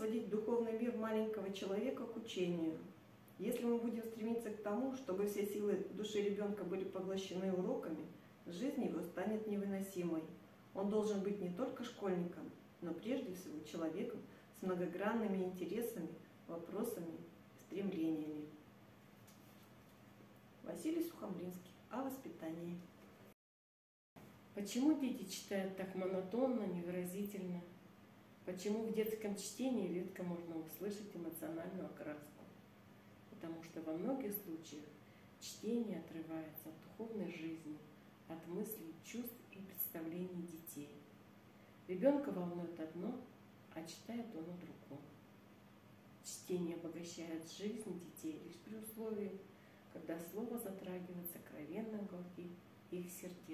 сводить духовный мир маленького человека к учению. Если мы будем стремиться к тому, чтобы все силы души ребенка были поглощены уроками, жизнь его станет невыносимой. Он должен быть не только школьником, но прежде всего человеком с многогранными интересами, вопросами стремлениями. Василий Сухомлинский о воспитании. Почему дети читают так монотонно, невыразительно? Почему в детском чтении редко можно услышать эмоциональную окраску? Потому что во многих случаях чтение отрывается от духовной жизни, от мыслей, чувств и представлений детей. Ребенка волнует одно, а читает он о другом. Чтение обогащает жизнь детей лишь при условии, когда слово затрагивает сокровенные уголки их сердец